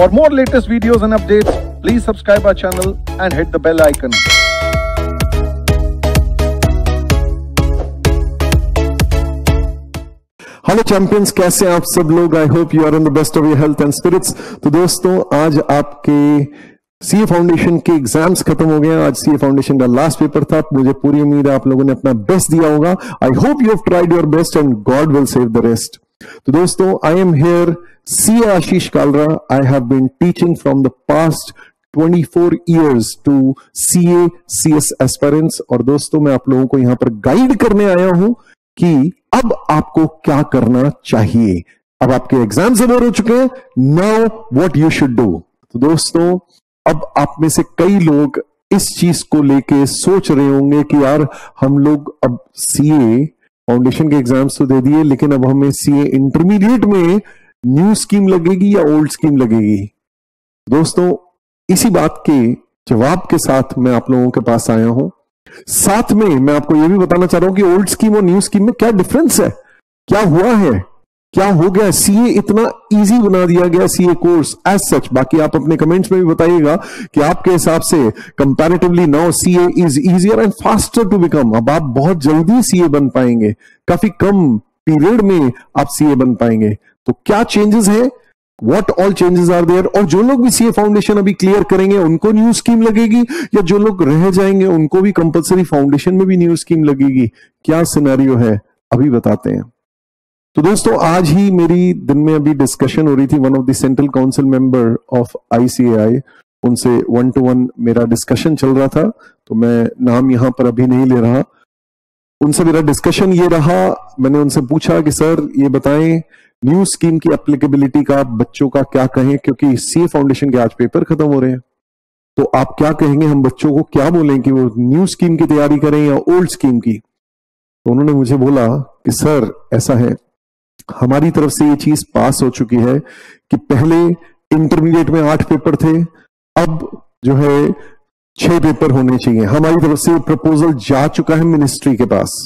For more latest videos and updates, please subscribe our channel and hit the bell icon. Hello champions कैसे हैं आप सब लोग? I hope you are in the best of your health and spirits तो दोस्तों आज आपके CA foundation के एग्ज़ाम्स खत्म हो गए हैं। आज सीए फाउंडेशन का लास्ट पेपर था। मुझे पूरी उम्मीद है आप लोगों ने अपना बेस्ट दिया होगा। I hope you have tried your best and God will save the rest तो दोस्तों I am here C Ashish Kalra I have been teaching from the past 24 years to C A C S aspirants और दोस्तों, मैं आप लोगों को यहाँ पर गाइड करने आया हूँ कि अब आपको क्या करना चाहिए। अब आपके एग्ज़ाम बोर हो चुके हैं। Now what you should do तो दोस्तों, अब आप में से कई लोग इस चीज़ को लेके सोच रहे होंगे कि यार, हम लोग अब सीए फाउंडेशन के एग्ज़ाम्स तो दे दिए, लेकिन अब हमें सीए इंटरमीडिएट में न्यू स्कीम लगेगी या ओल्ड स्कीम लगेगी? दोस्तों, इसी बात के जवाब के साथ मैं आप लोगों के पास आया हूँ। साथ में मैं आपको यह भी बताना चाह रहा हूँ कि ओल्ड स्कीम और न्यू स्कीम में क्या डिफरेंस है? क्या हुआ है? क्या हो गया? सीए इतना इजी बना दिया गया सीए कोर्स एज सच बाकी आप अपने कमेंट्स में भी बताइएगा कि आपके हिसाब से comparatively now CA is easier and faster to become अब आप बहुत जल्दी सीए बन पाएँगे। काफ़ी कम पीरियड में आप सीए बन पाएँगे। तो क्या चेंजेस है? What all changes are there और जो लोग भी सीए फाउंडेशन अभी क्लियर करेंगे, उनको न्यू स्कीम लगेगी? या जो लोग रह जाएँगे, उनको भी कंपल्सरी फाउंडेशन में भी न्यू स्कीम लगेगी? क्या सिनेरियो है? अभी बताते हैं। तो दोस्तों, आज ही मेरी दिन में अभी डिस्कशन हो रही थी one of the central council member of ICAI उनसे वन टू वन मेरा डिस्कशन चल रहा था तो मैं नाम यहाँ पर अभी नहीं ले रहा। उनसे मेरा डिस्कशन ये रहा, मैंने उनसे पूछा कि, सर, ये बताएँ न्यू स्कीम की एप्लीकेबिलिटी का बच्चों का क्या कहें? क्योंकि सी फाउंडेशन के आज पेपर खत्म हो रहे हैं। तो आप क्या कहेंगे? हम बच्चों को क्या बोलें कि वो न्यू स्कीम की तैयारी करें या ओल्ड स्कीम की? तो उन्होंने मुझे बोला कि, सर, ऐसा है। हमारी तरफ़ से ये चीज़ पास हो चुकी है कि पहले इंटरमीडिएट में आठ पेपर थे, अब जो है छह पेपर होने चाहिए। हमारी तरफ़ से प्रपोजल जा चुका है मिनिस्ट्री के पास।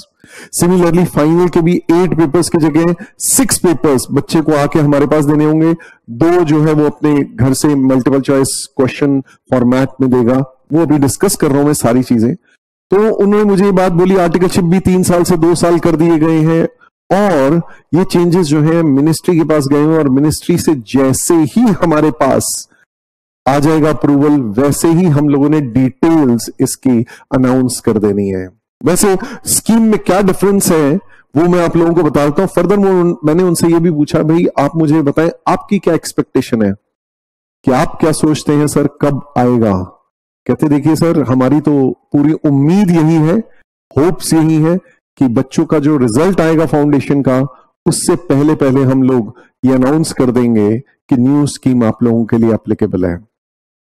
सिमिलरली फाइनल के भी एट पेपर्स की जगह सिक्स पेपर्स बच्चे को आके हमारे पास देने होंगे। दो जो है वो अपने घर से मल्टीपल चॉइस क्वेश्चन फॉर्मेट में देगा। वो अभी डिस्कस कर रहा हूँ मैं सारी चीज़ें। तो उन्होंने मुझे ये बात बोली आर्टिकलशिप भी तीन साल से दो साल कर दिए गए हैं। और ये चेंजेस जो है मिनिस्ट्री के पास गए और मिनिस्ट्री से जैसे ही हमारे पास आ जाएगा अप्रूवल वैसे ही हम लोगों ने डिटेल्स इसकी अनाउंस कर देनी है। वैसे स्कीम में क्या डिफरेंस है, वो मैं आप लोगों को बताता हूँ। फर्दर मैंने उनसे ये भी पूछा, भाई, आप मुझे बताएँ, आपकी क्या एक्सपेक्टेशन है? कि आप क्या सोचते हैं सर कब आएगा? कहते, देखिए सर हमारी तो पूरी उम्मीद यही है होप्स यही है कि बच्चों का जो रिज़ल्ट आएगा फाउंडेशन का, उससे पहले पहले हम लोग ये अनाउंस कर देंगे कि न्यू स्कीम आप लोगों के लिए एप्लीकेबल है।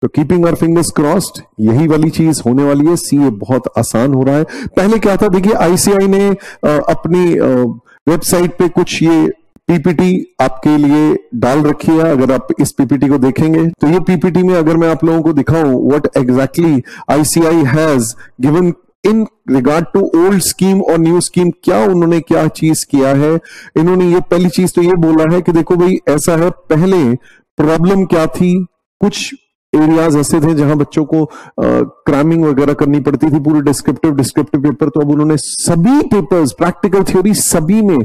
तो कीपिंग आर फिंगर्स क्रॉस्ड यही वाली चीज़ होने वाली है। सीए बहुत आसान हो रहा है। पहले क्या था, देखिए आईसीआई ने अपनी वेबसाइट पे कुछ ये पीपीटी आपके लिए डाल रखी है, अगर आप इस पीपीटी को देखेंगे। तो ये पीपीटी में अगर मैं आप लोगों को दिखाऊँ what exactly ICAI has given in regard to old scheme और न्यू स्कीम क्या उन्होंने क्या चीज़ किया है? इन्होंने ये पहली चीज़ तो ये बोला है कि देखो भाई, ऐसा है, पहले प्रॉब्लम क्या थी? कुछ एरियाज़ ऐसे थे जहाँ बच्चों को क्रैमिंग वगैरह करनी पड़ती थी, पूरे डिस्क्रिप्टिव डिस्क्रिप्टिव पेपर तो अब उन्होंने सभी पेपर्स प्रैक्टिकल थ्योरी सभी में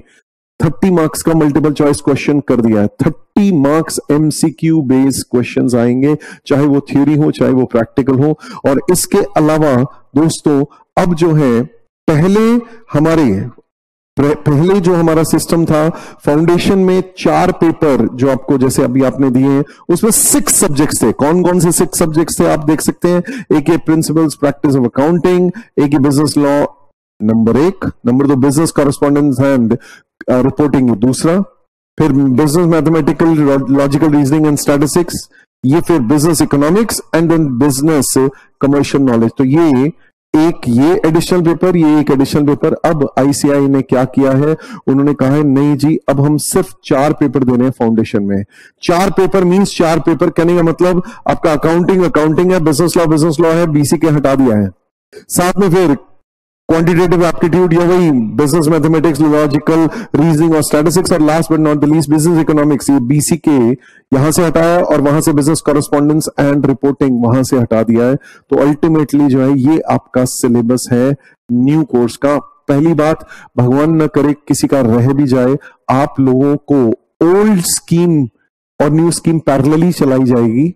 थर्टी मार्क्स का मल्टीपल चॉइस क्वेश्चन कर दिया है। Thirty marks MCQ based questions आएँगे, चाहे वो थ्योरी हो, चाहे वो प्रैक्टिकल हो। और इसके अलावा, दोस्तों, अब जो है, पहले हमारे पहले जो हमारा सिस्टम था फाउंडेशन में चार पेपर जो आपको जैसे अभी आपने दिए हैं, उसमें सिक्स सब्जेक्ट्स थे। कौन कौन से सिक्स सब्जेक्ट्स थे आप देख सकते हैं? एक ये प्रिंसिपल्स प्रैक्टिस ऑफ़ अकाउंटिंग एक ये बिज़नेस लॉ नंबर एक. नंबर दो बिज़नेस कॉरेस्पॉन्डेंस एंड रिपोर्टिंग दूसरा, फिर business mathematical logical reasoning and statistics ये फिर business economics and then business commercial knowledge तो ये एक, ये एडिशनल पेपर ये एक एडिशनल पेपर अब आईसीआई ने क्या किया है? उन्होंने कहा है, नहीं जी, अब हम सिर्फ़ चार पेपर दे रहे हैं फाउंडेशन में। चार पेपर मींस चार पेपर कहने का मतलब आपका अकाउंटिंग अकाउंटिंग है बिज़नेस लॉ बिज़नेस लॉ है बीसी के हटा दिया है। साथ में फिर क्वांटिटेटिव एप्टीट्यूड या वही बिज़नेस मैथमेटिक्स लॉजिकल रीजनिंग और स्टैटिस्टिक्स और last but not the least business economics ये बीसी के यहाँ से हटाया और वहाँ से बिज़नेस कॉरेस्पॉन्डेंस एंड रिपोर्टिंग वहाँ से हटा दिया है। तो अल्टीमेटली जो है, ये आपका सिलेबस है न्यू कोर्स का। पहली बात, भगवान न करे किसी का रह भी जाए, आप लोगों को ओल्ड स्कीम और न्यू स्कीम पैरेलली चलाई जाएगी।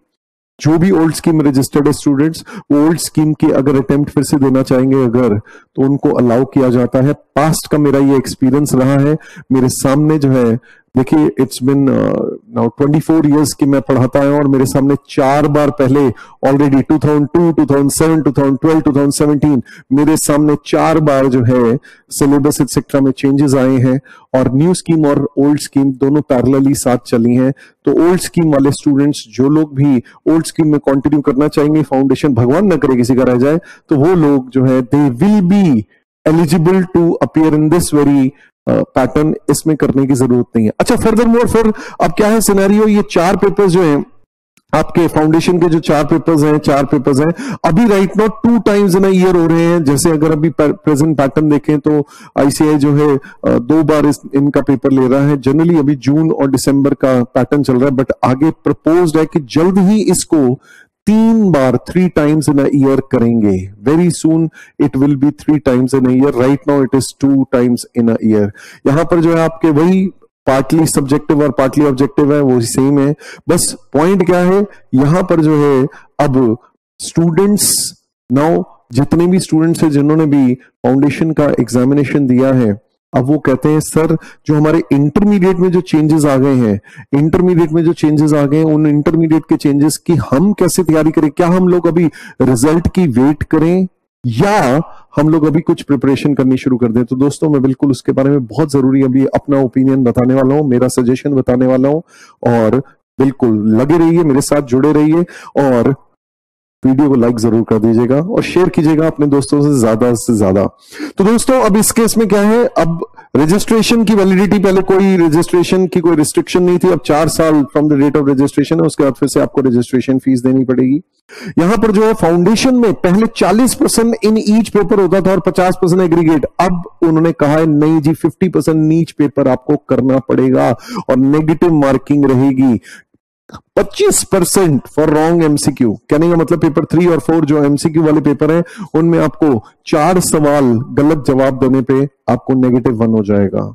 जो भी ओल्ड स्कीम रजिस्टर्ड है स्टूडेंट्स ओल्ड स्कीम के अगर अटेम्प्ट फिर से देना चाहेंगे अगर तो उनको अलाउ किया जाता है। पास्ट का मेरा ये एक्सपीरियंस रहा है, मेरे सामने जो है, देखिए इट्स बिन नाउ 24 इयर्स की मैं पढ़ाता हूँ और मेरे सामने चार बार पहले ऑलरेडी 2002, 2007, 2012, 2017 मेरे सामने चार बार जो है सिलेबस एक्सेट्रा में चेंजेस आए हैं और न्यू स्कीम और ओल्ड स्कीम दोनों पैरेलली साथ चली हैं। तो ओल्ड स्कीम वाले स्टूडेंट्स जो लोग भी ओल्ड स्कीम में कंटिन्यू करना चाहेंगे फाउंडेशन भगवान न करे किसी का रह जाए तो वो लोग जो है they will be eligible to appear in this very pattern इसमें करने की ज़रूरत नहीं है। अच्छा फर्दर मोर फिर अब क्या है सिनेरियो ये चार पेपर्स जो हैं आपके फाउंडेशन के जो चार पेपर्स हैं चार पेपर्स हैं अभी right now two times in year हो रहे हैं। जैसे अगर अभी प्रेजेंट पैटर्न देखें तो आईसीआई जो है दो बार इस, इनका पेपर ले रहा है। जनरली अभी जून और दिसंबर का पैटर्न चल रहा है बट आगे प्रपोज है कि जल्द ही इसको तीन बार थ्री टाइम्स इन ईयर करेंगे। Very soon it will be three times in year right now it is two times in year यहाँ पर जो है आपके वही पार्टली सब्जेक्टिव और पार्टली ऑब्जेक्टिव है, वो सेम है। बस पॉइंट क्या है? यहाँ पर जो है, अब स्टूडेंट्स नाउ जितने भी स्टूडेंट्स हैं, जिन्होंने भी फाउंडेशन का एग्जामिनेशन दिया है अब वो कहते हैं, सर, जो हमारे इंटरमीडिएट में जो चेंजेस आ गए हैं इंटरमीडिएट में जो चेंजेस आ गए हैं, उन इंटरमीडिएट के चेंजेस की हम कैसे तैयारी करें? क्या हम लोग अभी रिज़ल्ट की वेट करें? या हम लोग अभी कुछ प्रिपरेशन करनी शुरू कर दें? तो दोस्तों, मैं बिल्कुल उसके बारे में बहुत ज़रूरी अभी अपना ओपिनियन बताने वाला हूँ, मेरा सजेशन बताने वाला हूँ, और बिल्कुल लगे रहिए, मेरे साथ जुड़े रहिए, और वीडियो को लाइक ज़रूर कर दीजिएगा और शेयर कीजिएगा अपने दोस्तों से ज़्यादा से ज़्यादा। तो दोस्तों, अब इस केस में क्या है? अब रजिस्ट्रेशन की वैलिडिटी पहले कोई रजिस्ट्रेशन की कोई रिस्ट्रिक्शन नहीं थी, अब चार साल from the date of registration है, उसके बाद फिर से आपको रजिस्ट्रेशन फ़ीस देनी पड़ेगी। यहाँ पर जो है फाउंडेशन में पहले 40 परसेंट इन ईच पेपर होता था और 50 परसेंट एग्रीगेट अब उन्होंने कहा है, नहीं जी 50 परसेंट नीच पेपर आपको करना पड़ेगा और नेगेटिव मार्किंग रहेगी। 25 परसेंट फॉर रॉन्ग एमसीक्यू कहने का मतलब पेपर थ्री और फोर जो एमसीक्यू वाले पेपर हैं, उनमें आपको चार सवाल गलत जवाब देने पे आपको नेगेटिव वन हो जाएगा।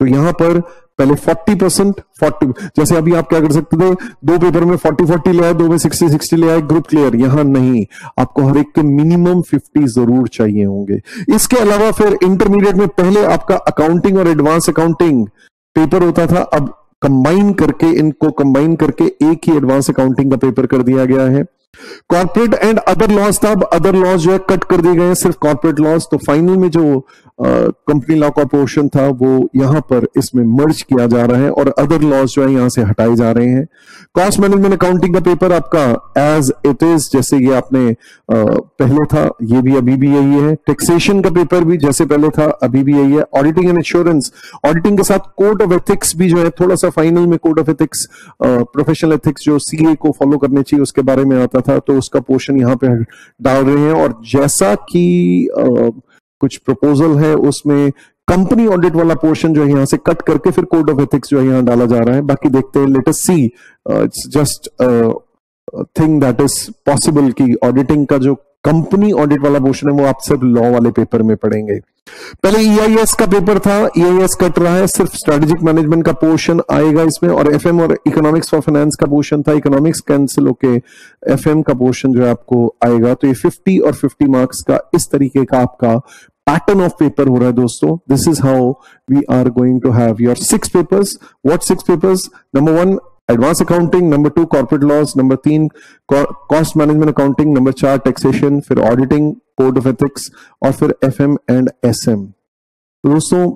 तो यहाँ पर पहले 40 परसेंट फोर्टी जैसे अभी आप क्या कर सकते थे? दो पेपर में 40 40 ले आए, दो में 60 60 ले आए ग्रुप क्लियर यहाँ नहीं। आपको हर एक के मिनिमम 50 ज़रूर चाहिए होंगे। इसके अलावा फिर इंटरमीडिएट में पहले आपका अकाउंटिंग और एडवांस अकाउंटिंग पेपर होता था, अब कंबाइन करके, इनको कंबाइन करके एक ही एडवांस अकाउंटिंग का पेपर कर दिया गया है। कॉर्पोरेट एंड अदर लॉस था, अब अदर लॉस जो है कट कर दिए गए हैं, सिर्फ़ कॉर्पोरेट लॉस तो फाइनल में जो कंपनी लॉ का पोर्शन था, वो यहाँ पर इसमें मर्ज किया जा रहा है और अदर लॉज जो है यहाँ से हटाए जा रहे हैं। कॉस्ट मैनेजमेंट अकाउंटिंग का पेपर आपका एज इट इज़ जैसे ये आपने पहले था, ये भी अभी भी यही है। टैक्सेशन का पेपर भी जैसे पहले था, अभी भी यही है। ऑडिटिंग एंड इंश्योरेंस ऑडिटिंग के साथ कोड ऑफ़ एथिक्स भी जो है थोड़ा सा फाइनल में code of ethics professional ethics जो सीए को फॉलो करने चाहिए, उसके बारे में आता था तो उसका पोर्शन यहाँ पे डाल रहे हैं। और जैसा कि कुछ प्रपोजल है, उसमें कंपनी ऑडिट वाला पोर्शन जो है यहाँ से कट करके फिर कोड ऑफ़ एथिक्स जो है यहाँ डाला जा रहा है। बाकी देखते हैं latest see it's just thing that is possible कि ऑडिटिंग का जो कंपनी ऑडिट वाला पोर्शन है, वो आप सब लॉ वाले पेपर में पढ़ेंगे। पहले ईआईएस e का पेपर था ईआईएस e कट रहा है, सिर्फ़ स्ट्रेटेजिक मैनेजमेंट का पोर्शन आएगा इसमें, और एफएम और इकोनॉमिक्स फॉर फाइनेंस का पोर्शन था इकोनॉमिक्स कैंसिल होके एफएम का पोर्शन जो है आपको आएगा। तो ये 50 और 50 मार्क्स का इस तरीके का आपका पैटर्न ऑफ़ पेपर हो रहा है दोस्तों। This is how we are going to have your six papers what six papers number one advance accounting number two corporate laws number तीन कॉस्ट मैनेजमेंट अकाउंटिंग नंबर चार टैक्सेशन फिर auditing code of ethics और फिर F M and S तो दोस्तों,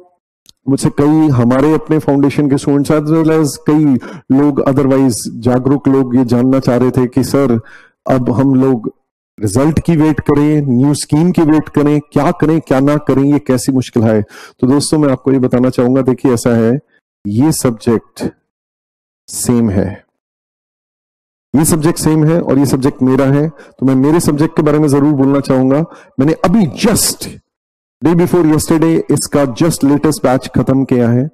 मुझसे कई हमारे अपने फाउंडेशन के स्टूडेंट्स एज वेल एज कई लोग अदरवाइज़ जागरूक लोग ये जानना चाह रहे थे कि, सर, अब हम लोग रिज़ल्ट की वेट करें न्यू स्कीम की वेट करें, क्या करें, क्या ना करें, ये कैसी मुश्किल है? तो दोस्तों, मैं आपको ये बताना चाहूँगा, देखिए, ऐसा है, ये सब्जेक्ट सेम है। ये सब्जेक्ट सेम है और ये सब्जेक्ट मेरा है तो मैं मेरे सब्जेक्ट के बारे में ज़रूर बोलना चाहूँगा। मैंने अभी जस्ट डे बिफोर यस्टरडे इसका जस्ट लेटेस्ट बैच खत्म किया है।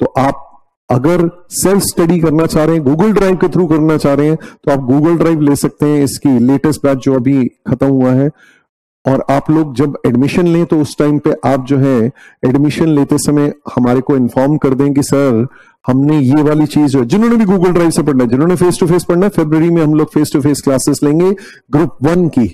तो आप अगर सेल्फ स्टडी करना चाह रहे हैं गूगल ड्राइव के थ्रू करना चाह रहे हैं तो आप गूगल ड्राइव ले सकते हैं। इसकी लेटेस्ट बैच जो अभी खत्म हुआ है और आप लोग जब एडमिशन लें तो उस टाइम पे आप जो है एडमिशन लेते समय हमारे को इन्फॉर्म कर दें कि, सर, हमने ये वाली चीज़ जिन्होंने भी गूगल ड्राइव से पढ़ना है, जिन्होंने फेस टू फेस पढ़ना है फेब्रवरी में हम लोग फेस टू फेस क्लासेस लेंगे ग्रुप वन की।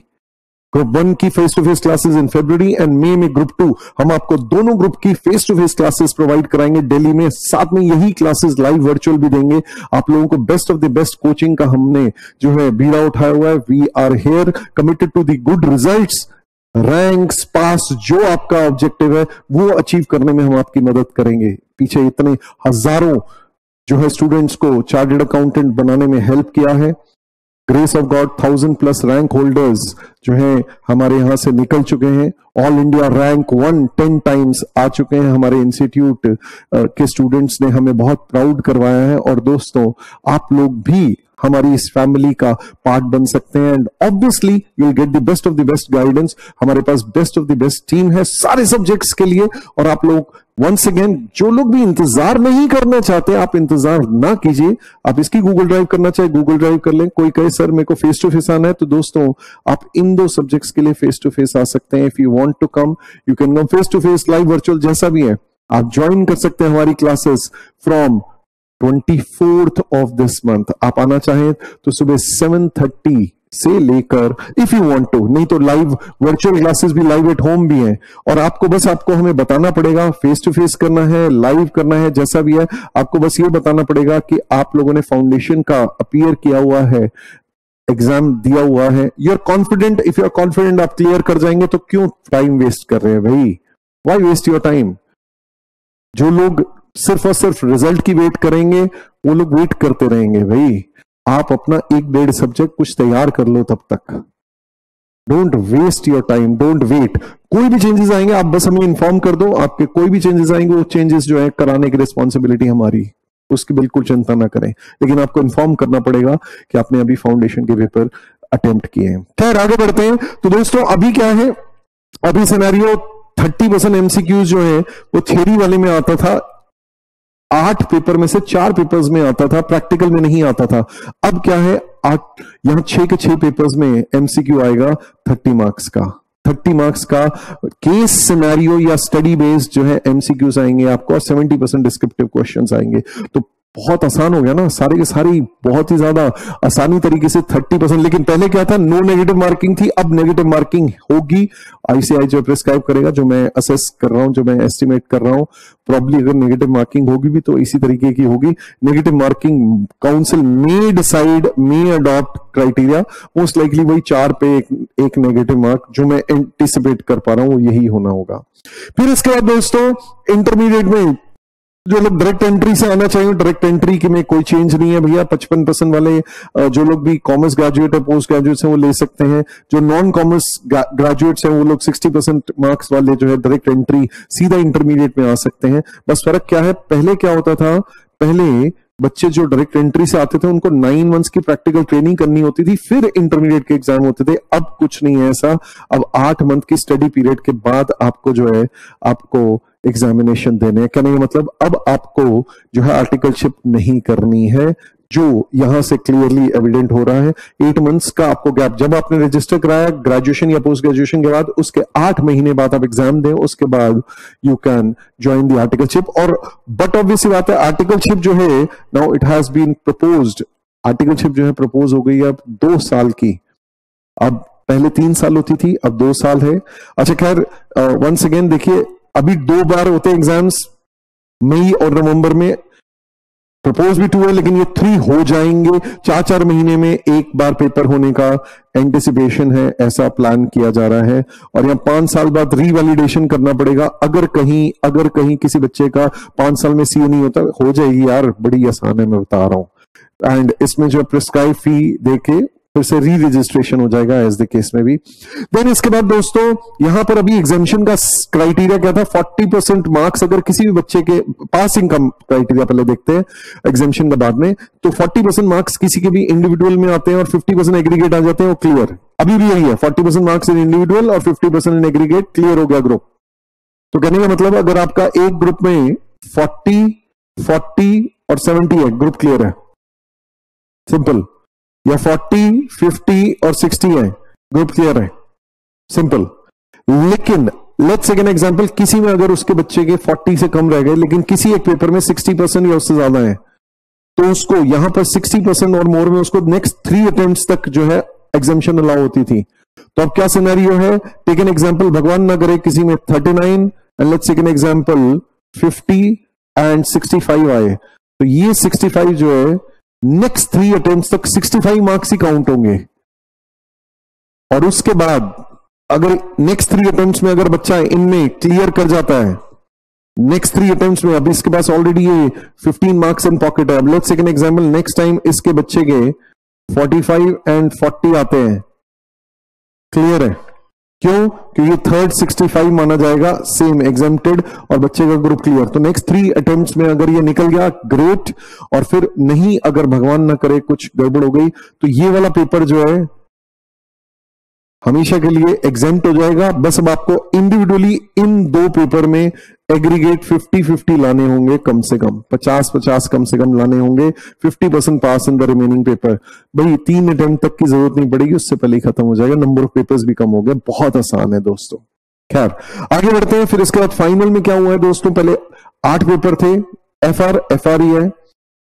ग्रुप वन की face to face classes in February and May में ग्रुप टू हम आपको दोनों ग्रुप की face to face classes provide कराएँगे दिल्ली में। साथ में यही क्लासेस लाइव वर्चुअल भी देंगे। आप लोगों को best of the best coaching का हमने जो है, बीड़ा उठाया हुआ है। We are here committed to the good results ranks pass जो आपका ऑब्जेक्टिव है, वो अचीव करने में हम आपकी मदद करेंगे। पीछे इतने हज़ारों जो है स्टूडेंट्स को चार्टेड अकाउंटेंट बनाने में हेल्प किया है। Grace of God thousand plus rank holders जो है, हमारे यहाँ से निकल चुके हैं। All India rank one ten times आ चुके हैं हमारे इंस्टीट्यूट के स्टूडेंट्स ने हमें बहुत प्राउड करवाया है। और दोस्तों, आप लोग भी हमारी इस फैमिली का पार्ट बन सकते हैं। And obviously you get the best of the best guidance हमारे पास best of the best team है सारे सब्जेक्ट्स के लिए। और आप लोग वंस अगेन जो लोग भी इंतज़ार नहीं करना चाहते, आप इंतज़ार ना कीजिए। आप इसकी गूगल ड्राइव करना चाहे गूगल ड्राइव कर लें। कोई कहे, सर, मेरे को फेस टू फेस आना है। तो दोस्तों, आप इन दो सब्जेक्ट्स के लिए फेस टू फेस आ सकते हैं। If you want to come you can come face to face live virtual जैसा भी है। आप ज्वाइन कर सकते हैं हमारी classes from twenty fourth of this month. आप आना चाहें तो सुबह सेवन थर्टी से लेकर इफ़ यू वांट टू नहीं तो लाइव वर्चुअल क्लासेस भी लाइव एट होम भी हैं। और आपको बस आपको हमें बताना पड़ेगा फेस टू फेस करना है लाइव करना है, जैसा भी है, आपको बस ये बताना पड़ेगा कि आप लोगों ने फाउंडेशन का अपियर किया हुआ है एग्ज़ाम दिया हुआ है। You are confident if you are confident आप क्लियर कर जाएँगे तो क्यों टाइम वेस्ट कर रहे हैं भाई? वाई वेस्ट योर टाइम जो लोग सिर्फ़ और सिर्फ़ रिज़ल्ट की वेट करेंगे, वो लोग वेट करते रहेंगे भाई। आप अपना एक डेढ़ सब्जेक्ट कुछ तैयार कर लो तब तक। Don't waste your time don't wait कोई भी चेंजेस आएँगे, आप बस हमें इन्फॉर्म कर दो, आपके कोई भी चेंजेस आएँगे, वो चेंजेस जो है कराने की रिस्पॉन्सिबिलिटी हमारी, उसकी बिल्कुल चिंता ना करें। लेकिन आपको इन्फॉर्म करना पड़ेगा कि आपने अभी फाउंडेशन के पेपर अटेम्प्ट किए हैं। खैर, आगे बढ़ते हैं। तो दोस्तों, अभी क्या है? अभी सिनेरियो थर्टी परसेंट एमसीक्यूज जो है, वो थियरी वाले में आता था। आठ पेपर में से चार पेपर्स में आता था प्रैक्टिकल में नहीं आता था। अब क्या है? आठ, यहाँ छह के छह पेपर्स में एमसीक्यू आएगा थर्टी मार्क्स का। थर्टी मार्क्स का केस सिनेरियो या स्टडी बेस्ड जो है एमसीक्यूज आएँगे आपको और सेवेंटी परसेंट डिस्क्रिप्टिव क्वेश्चन आएँगे। तो बहुत आसान हो गया ना। सारे के सारी बहुत ही ज़्यादा आसानी तरीके से थर्टी परसेंट। लेकिन पहले क्या था? नो नेगेटिव मार्किंग थी। अब नेगेटिव मार्किंग होगी। आईसीआई जो प्रिस्क्राइब करेगा जो मैं असेस कर रहा हूँ जो मैं एस्टिमेट कर रहा हूँ। प्रॉब्ली अगर नेगेटिव मार्किंग होगी भी तो इसी तरीके की होगी। Negative marking council may decide may adopt criteria most likely वही चार पे एक, एक नेगेटिव मार्क जो मैं एंटिसिपेट कर पा रहा हूँ यही होना होगा। फिर इसके बाद दोस्तों इंटरमीडिएट में जो लोग डायरेक्ट एंट्री से आना चाहिए डायरेक्ट एंट्री की में कोई चेंज नहीं है भैया। पचपन परसेंट वाले जो लोग भी कॉमर्स ग्रेजुएट है पोस्ट ग्रेजुएट है, वो ले सकते हैं। जो नॉन कॉमर्स ग्रेजुएट्स हैं, वो लोग सिक्सटी परसेंट मार्क्स वाले जो है डायरेक्ट एंट्री सीधा इंटरमीडिएट में आ सकते हैं। बस फ़र्क क्या है? पहले क्या होता था? पहले बच्चे जो डायरेक्ट एंट्री से आते थे, उनको नाइन मंथ्स की प्रैक्टिकल ट्रेनिंग करनी होती थी, फिर इंटरमीडिएट के एग्ज़ाम होते थे। अब कुछ नहीं है ऐसा। अब आठ मंथ की स्टडी पीरियड के बाद आपको जो है, आपको एग्जामिनेशन देने कहने का मतलब अब आपको जो है आर्टिकलशिप नहीं करनी है, जो यहाँ से क्लियरली एविडेंट हो रहा है एट मंथ्स का आपको गैप जब आपने रजिस्टर कराया ग्रेजुएशन या पोस्ट ग्रेजुएशन के बाद, उसके आठ महीने बाद आप एग्ज़ाम दें, उसके बाद you can join the articleship और बट ऑब्वियस बात है आर्टिकलशिप जो है now it has been propose articleship जो है प्रपोज हो गई अब दो साल की। अब पहले तीन साल होती थी, अब दो साल है। अच्छा खैर वंस अगेन देखिए अभी दो बार होते हैं एग्ज़ाम्स मई और नवंबर में। प्रपोज भी टू है, लेकिन ये थ्री हो जाएँगे। चार चार महीने में एक बार पेपर होने का एंटिसिपेशन है, ऐसा प्लान किया जा रहा है। और यहाँ पाँच साल बाद रीवैलिडेशन करना पड़ेगा। अगर कहीं अगर कहीं किसी बच्चे का पाँच साल में सी नहीं होता, हो जाएगी यार, बड़ी आसान है, मैं बता रहा हूँ। एंड इसमें जो प्रिस्क्राइब फ़ी देके फिर से री रजिस्ट्रेशन हो जाएगा एज द केस में भी देन इसके बाद दोस्तों यहाँ पर अभी एग्जामेशन का क्राइटेरिया क्या था? 40 परसेंट मार्क्स अगर किसी भी बच्चे के पासिंग का क्राइटेरिया पहले देखते हैं एग्जामेशन के बाद में तो 40 परसेंट मार्क्स किसी के भी इंडिविजुअल में आते हैं और 50 परसेंट एग्रीगेट आ जाते हैं वो क्लियर अभी भी यही है 40 परसेंट मार्क्स इन इंडिविजुअल और 50 परसेंट इन एग्रीगेट क्लियर हो गया ग्रुप तो कहने का मतलब अगर आपका एक ग्रुप में 40, 40 और 70 है ग्रुप क्लियर है. सिंपल या 40, 50 और 60 है। ग्रुप क्लियर है। सिंपल लेकिन लेट्स सेकंड एग्जांपल किसी में अगर उसके बच्चे के 40 से कम रह गए लेकिन किसी एक पेपर में 60 परसेंट या उससे ज़्यादा है तो उसको यहाँ पर 60 परसेंट और मोर में उसको नेक्स्ट थ्री अटेम्प्ट तक जो है एग्जामेशन अलाउ होती थी। तो अब क्या सिनेरियो है? टेक एन एग्ज़ाम्पल भगवान ना करे किसी में 39 and let's take an example 50 and 65 आए। तो ये 65 जो है नेक्स्ट थ्री अटेम्प्ट तक 65 मार्क्स ही काउंट होंगे। और उसके बाद, अगर नेक्स्ट थ्री अटेम्प्ट में अगर बच्चा इनमें क्लियर कर जाता है नेक्स्ट थ्री अटेम्प्ट में, अभी इसके पास ऑलरेडी ये 15 मार्क्स इन पॉकेट है। अब let's take an example next time इसके बच्चे के 45 एंड 40 आते हैं। क्लियर है? क्यों? क्योंकि थर्ड 65 माना जाएगा सेम एग्जेप्टेड और बच्चे का ग्रुप क्लियर तो नेक्स्ट थ्री अटेम्प्ट में अगर ये निकल गया ग्रेट और फिर नहीं, अगर भगवान ना करे, कुछ गड़बड़ हो गई तो ये वाला पेपर जो है, हमेशा के लिए एग्जेंट हो जाएगा. बस अब आपको इंडिविजुअली इन दो पेपर में एग्रीगेट 50 50 लाने होंगे कम से कम 50 50 कम से कम लाने होंगे 50 percent pass in the remaining paper भाई, तीन अटेम्प्ट तक की ज़रूरत नहीं पड़ेगी, उससे पहले ही खत्म हो जाएगा नंबर ऑफ़ पेपर्स भी कम हो गए, बहुत आसान है दोस्तों। खैर, आगे बढ़ते हैं, फिर इसके बाद फाइनल में क्या हुआ है दोस्तों? पहले आठ पेपर थे एफ़ आर एफ़ आर ई है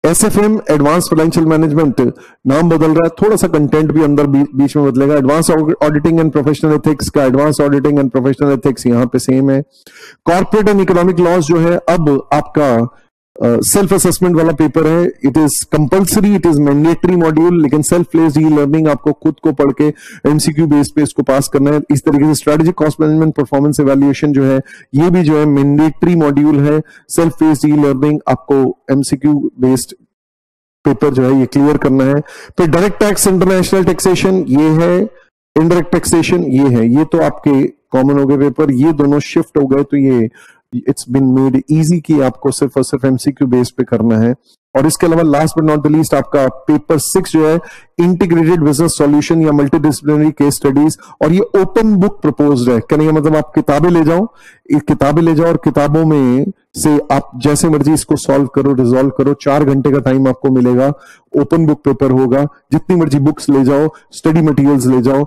S F M advance financial management नाम बदल रहा है। थोड़ा सा कंटेंट भी अंदर बीच में बदलेगा। Advance auditing and professional ethics का advance auditing and professional ethics यहाँ पे सेम है। कॉर्पोरेट एंड इकोनॉमिक लॉस जो है, अब आपका सेल्फ असेसमेंट वाला पेपर है। It is compulsory it is mandatory module लेकिन सेल्फ प्लेस्ड ई लर्निंग आपको खुद को पढ़ के एमसीक्यू बेस पे इसको पास करना है। इस तरीके से strategic cost management performance evaluation जो है, ये भी जो है मैंडेटरी मॉड्यूल है। सेल्फ बेस्ड ई लर्निंग आपको एमसीक्यू बेस्ड पेपर जो है, ये क्लियर करना है। फिर डायरेक्ट टैक्स इंटरनेशनल टैक्सेशन ये है। इनडायरेक्ट टैक्सेशन ये है। ये तो आपके कॉमन हो गए पेपर ये दोनों शिफ्ट हो गए तो ये इट्स बिन मेड इजी कि आपको सिर्फ़ और सिर्फ़ एमसीक्यू बेस पे करना है। और इसके अलावा last but not the least आपका पेपर सिक्स जो है इंटीग्रेटेड बिज़नेस सॉल्यूशन या मल्टी डिसिप्लिनरी केस स्टडीज़ और ये ओपन बुक प्रपोज है। कहने का मतलब आप किताबें ले जाओ किताबें ले जाओ और किताबों में से आप जैसे मर्ज़ी इसको सॉल्व करो रिजोल्व करो, चार घंटे का टाइम आपको मिलेगा। ओपन बुक पेपर होगा, जितनी मर्ज़ी बुक्स ले जाओ स्टडी मटेरियल्स ले जाओ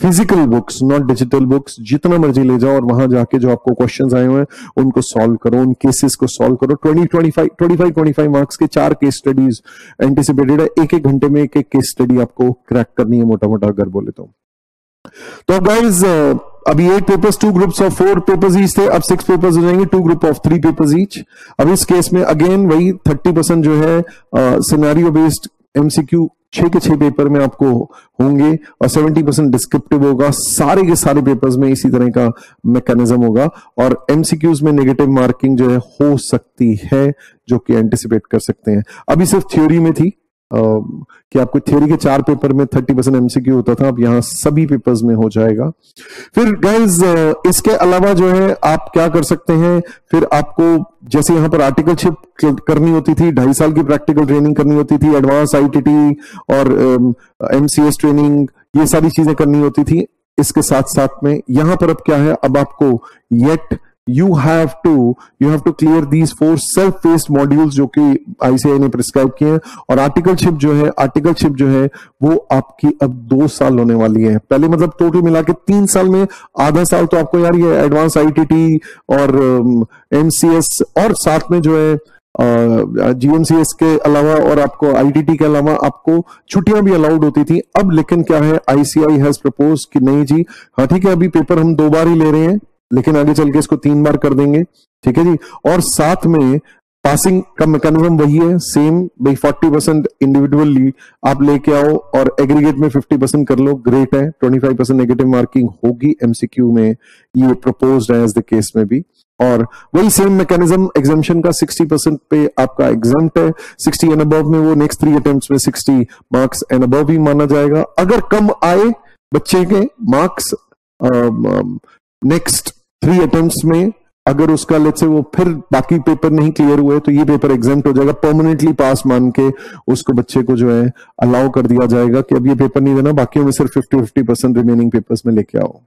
physical books not digital books जितना मर्ज़ी ले जाओ और वहाँ जाके जो आपको क्वेश्चन आए हुए हैं, उनको सॉल्व करो, उन केसेस को सॉल्व करो। 20 25 25 25 मार्क्स के चार केस स्टडीज़ एंटिसिपेटेड है। एक एक घंटे में एक एक केस स्टडी आपको क्रैक करनी है मोटा मोटा अगर बोले तो। तो गाइज़ अभी eight papers two groups of four papers each थे। अब सिक्स पेपर्स हो जाएँगे two group of three papers each अब इस केस में अगेन वही थर्टी परसेंट जो है सिनेरियो बेस्ड एमसीक्यू छह के छह पेपर में आपको होंगे और सेवेंटी परसेंट डिस्क्रिप्टिव होगा। सारे के सारे पेपर्स में इसी तरह का मैकेनिज्म होगा और एमसीक्यूज में नेगेटिव मार्किंग जो है, हो सकती है, जो कि एंटिसिपेट कर सकते हैं। अभी सिर्फ़ थ्योरी में थी। कि आपको थ्योरी के चार पेपर में थर्टी परसेंट एमसीक्यू होता था, अब यहाँ सभी पेपर्स में हो जाएगा। फिर गाइज़ इसके अलावा जो है, आप क्या कर सकते हैं, फिर आपको जैसे यहाँ पर आर्टिकलशिप करनी होती थी, ढाई साल की प्रैक्टिकल ट्रेनिंग करनी होती थी एडवांस आईटीटी और एमसीएस ट्रेनिंग ये सारी चीज़ें करनी होती थी। इसके साथ साथ में यहाँ पर अब क्या है, अब आपको yet you have to you have to clear these four self based modules जो कि आईसीआई ने प्रिस्क्राइब किए हैं। और आर्टिकलशिप जो है आर्टिकलशिप जो है वो आपकी अब दो साल होने वाली है। पहले मतलब टोटल मिला के तीन साल में आधा साल तो आपको यार ये एडवांस आईटीटी और एमसीएस um, और साथ में जो है जीएमसीएस के अलावा और आपको आईटीटी के अलावा आपको छुट्टियाँ भी अलाउड होती थी। अब लेकिन क्या है आईसीआई हैज़ प्रपोज कि नहीं जी। हाँ ठीक है अभी पेपर हम दो बार ही ले रहे हैं। लेकिन आगे चल के इसको तीन बार कर देंगे। ठीक है जी? और साथ में पासिंग का मैकेनिज्म वही है सेम भाई फोर्टी परसेंट इंडिविजुअली आप लेके आओ और एग्रीगेट में फिफ्टी परसेंट कर लो ग्रेट है। Twenty five percent negative marking होगी एमसीक्यू में, ये प्रपोज है एज द केस में भी। और वही सेम मैकेनिज्म एग्जामेशन का 60 परसेंट पे आपका एग्ज़ाम है। 60 एंड अबव में वो नेक्स्ट थ्री अटेम्प्ट्स में 60 मार्क्स एंड अबव ही माना जाएगा। अगर कम आए बच्चे के मार्क्स नेक्स्ट थ्री अटेम्प्ट में, अगर उसका लेट से वो फिर बाकी पेपर नहीं क्लियर हुए तो ये पेपर एग्ज़ाम हो जाएगा परमानेंटली पास मान के उसको बच्चे को जो है अलाउ कर दिया जाएगा कि अब ये पेपर नहीं देना, बाकी में सिर्फ़ fifty fifty percent remaining papers में लेके आओ।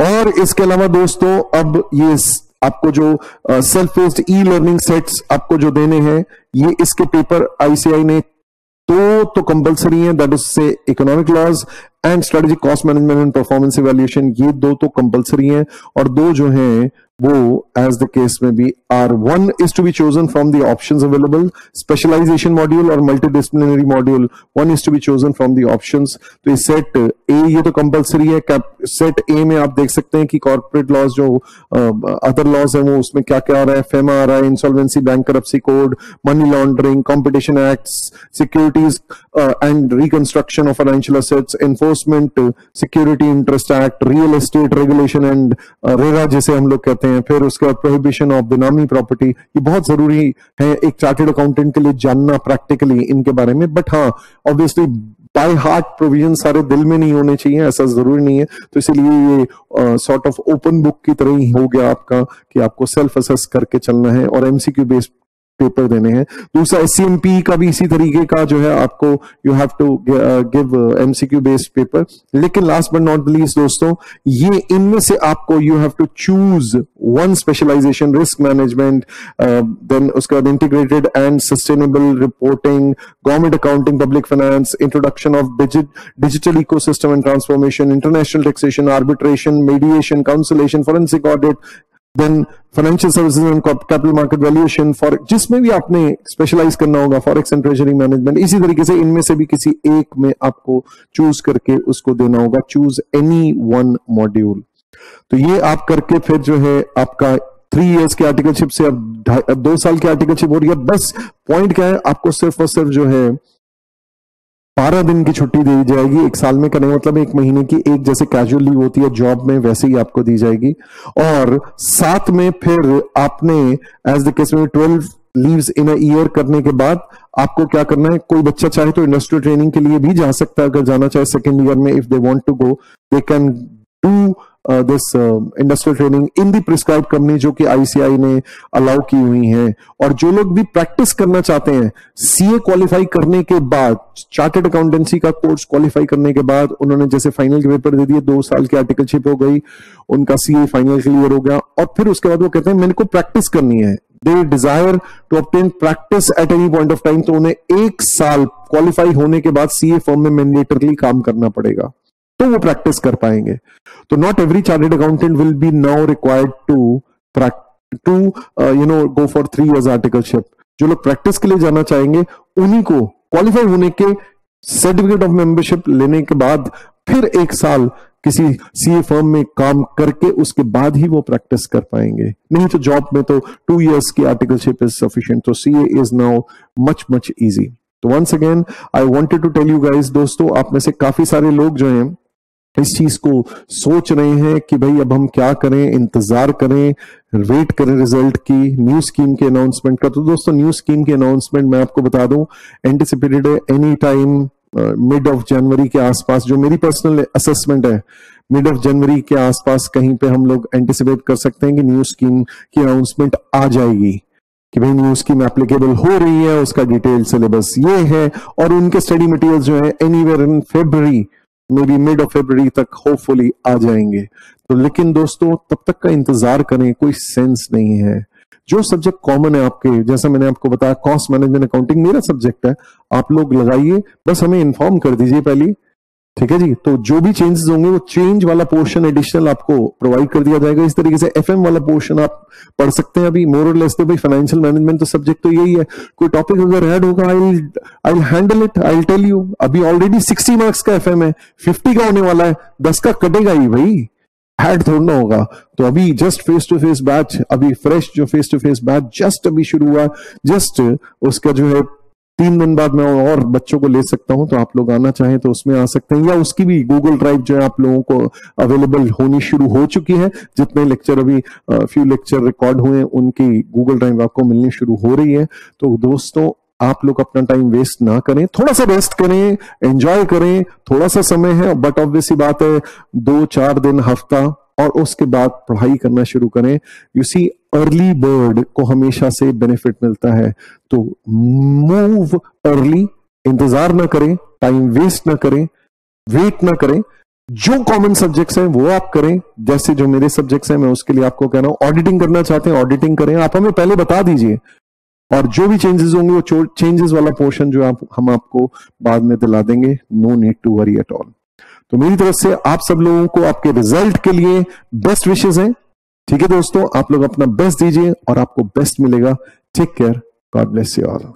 और इसके अलावा दोस्तों, अब ये आपको जो self based e learning sets आपको जो देने हैं, ये इसके पेपर आईसीआई ने दो तो कंपलसरी है दैट इज़ से economic laws and strategic cost management and performance evaluation ये दो तो कंपलसरी हैं, और दो जो हैं, वो एज द केस में भी or one is to be chosen from the options available specialisation module और multidisciplinary module one is to be chosen from the options तो ये सेट ए ये तो कंपलसरी है. सेट ए में आप देख सकते हैं कि कॉर्पोरेट लॉज जो अदर लॉज है, वो उसमें क्या क्या आ रहा है? फेमा आ रहा है insolvency bank code money laundering competition act securities and reconstruction of financial assets enforcement security interest act real estate regulation and RERA जैसे हम लोग कहते हैं, फिर उसके बाद प्रोहिबिशन ऑफ़ बिनामी प्रॉपर्टी ये बहुत ज़रूरी है एक चार्टेड अकाउंटेंट के लिए जानना प्रैक्टिकली इनके बारे में। बट हाँ ऑब्वियसली बाय हार्ट प्रोविज़न सारे दिल में नहीं होने चाहिए, ऐसा ज़रूरी नहीं है। तो इसीलिए ये सॉर्ट ऑफ़ ओपन बुक की तरह ही हो गया आपका कि आपको सेल्फ असेस करके चलना है और एमसीक्यू बेस्ड पेपर देने हैं। दूसरा एस का भी इसी तरीके का जो है आपको you have to give MCQ based paper लेकिन लास्ट बट नॉट लीस्ट दोस्तों, ये इनमें से आपको you have to choose one specialisation risk management then उसके बाद integrated and sustainable reporting government accounting public finance introduction of digital ecosystem and transformation international taxation arbitration mediation conciliation forensic audit then financial services and capital market valuation for जिसमें भी आपने specialise करना होगा forex and treasury management इसी तरीके से इनमें से भी किसी एक में आपको चूज़ करके उसको देना होगा। चूज़ एनी वन मॉड्यूल तो ये आप करके फिर जो है आपका थ्री इयर्स की आर्टिकलशिप से अब दो साल की आर्टिकलशिप हो रही है। बस पॉइंट क्या है? आपको सिर्फ़ और सिर्फ़ जो है बारह दिन की छुट्टी दी जाएगी, एक साल में करने मतलब एक महीने की एक जैसे कैजुअल लीव होती है जॉब में, वैसे ही आपको दी जाएगी। और साथ में फिर आपने एज द केस में ट्वेल्व लीव्स इन ईयर करने के बाद, आपको क्या करना है? कोई बच्चा चाहे तो इंडस्ट्रियल ट्रेनिंग के लिए भी जा सकता है, अगर जाना चाहे सेकेंड ईयर में if they want to go they can do this industrial training in the prescribe company जो कि आईसीआई ने अलाउ की हुई है। और जो लोग भी प्रैक्टिस करना चाहते हैं सीए क्वालिफाई करने के बाद चार्टेड अकाउंटेंसी का कोर्स क्वालिफाई करने के बाद, उन्होंने जैसे फाइनल के पेपर दे दिए, दो साल की आर्टिकलशिप हो गई, उनका सीए फाइनल क्लियर हो गया, और फिर उसके बाद वो कहते हैं, मेरे को प्रैक्टिस करनी है। They desire to obtain practice at any point of time तो उन्हें एक साल क्वालिफाई होने के बाद सीए फॉर्म में मैंडेटरली काम करना पड़ेगा। तो वो प्रैक्टिस कर पाएँगे। तो not every chartered accountant will be now required to to you know go for three years articleship जो लोग प्रैक्टिस के लिए जाना चाहेंगे, उन्हीं को क्वालिफाई होने के सर्टिफिकेट ऑफ़ मेंबरशिप लेने के बाद फिर एक साल किसी सीए फर्म में काम करके उसके बाद ही वो प्रैक्टिस कर पाएँगे। नहीं तो जॉब में तो टू इयर्स की आर्टिकलशिप इज़ सफिशियंट तो CA is now much much easy तो once again I wanted to tell you guys दोस्तों, आप में से काफ़ी सारे लोग जो हैं इस चीज़ को सोच रहे हैं कि भाई अब हम क्या करें, इंतज़ार करें वेट करें रिज़ल्ट की न्यू स्कीम के अनाउंसमेंट का। तो दोस्तों न्यू स्कीम की अनाउंसमेंट मैं आपको बता दूँ एंटिसिपेटेड है एनी टाइम मिड ऑफ़ जनवरी के आसपास, जो मेरी पर्सनल असेसमेंट है मिड ऑफ़ जनवरी के आसपास कहीं पे हम लोग एंटिसिपेट कर सकते हैं कि न्यू स्कीम की अनाउंसमेंट आ जाएगी। कि भाई न्यू स्कीम एप्लीकेबल हो रही है, उसका डिटेल सिलेबस ये है, और उनके स्टडी मटेरियल जो है anywhere in February maybe mid of Feb तक होपफुली आ जाएँगे। तो लेकिन दोस्तों, तब तक का इंतज़ार करें, कोई सेंस नहीं है। जो सब्जेक्ट कॉमन है आपके, जैसा मैंने आपको बताया कॉस्ट मैनेजमेंट अकाउंटिंग मेरा सब्जेक्ट है। आप लोग लगाइए, बस हमें इन्फॉर्म कर दीजिए पहली। ठीक है जी? तो जो भी चेंजेस होंगे, वो चेंज वाला पोर्शन एडिशनल आपको प्रोवाइड कर दिया जाएगा। इस तरीके से एफएम वाला पोर्शन आप पढ़ सकते हैं अभी। मोर और लेस तो भाई फाइनेंशियल मैनेजमेंट तो सब्जेक्ट तो यही है। कोई टॉपिक अगर ऐड होगा I I handle it I tell you अभी ऑलरेडी सिक्सटी मार्क्स का एफ़ है। फिफ्टी का होने वाला है। दस का कटेगा ही भाई। हैड थोड़ना होगा। तो अभी just face to face batch अभी फ्रेश जो face to face batch just अभी शुरू हुआ। जस्ट उसका जो है तीन दिन बाद मैं और बच्चों को ले सकता हूँ तो आप लोग आना चाहें तो उसमें आ सकते हैं। या उसकी भी गूगल ड्राइव जो है आप लोगों को अवेलेबल होनी शुरू हो चुकी है। जितने लेक्चर अभी फ्यू लेक्चर रिकॉर्ड हुए उनकी गूगल ड्राइव आपको मिलनी शुरू हो रही है। तो दोस्तों, आप लोग अपना टाइम वेस्ट ना करें। थोड़ा सा रेस्ट करें एंजॉय करें, थोड़ा सा समय है बट ऑब्वियसली बात है दो, चार दिन हफ़्ता, और उसके बाद पढ़ाई करना शुरू करें। यू सी अर्ली बर्ड को हमेशा से बेनिफिट मिलता है तो मूव अर्ली इंतज़ार ना करें टाइम वेस्ट ना करें वेट ना करें। जो कॉमन सब्जेक्ट्स हैं, वो आप करें। जैसे जो मेरे सब्जेक्ट्स हैं, मैं उसके लिए आपको कह रहा हूँ ऑडिटिंग करना चाहते हैं ऑडिटिंग करें। आप हमें पहले बता दीजिए। और जो भी चेंजेस होंगे, वो चेंजेस वाला पोर्शन जो आप हम आपको बाद में दिला देंगे। No need to worry at all तो मेरी तरफ़ से आप सब लोगों को आपके रिज़ल्ट के लिए बेस्ट विशेष हैं। ठीक है दोस्तों, आप लोग अपना बेस्ट दीजिए और आपको बेस्ट मिलेगा। Take care God bless you all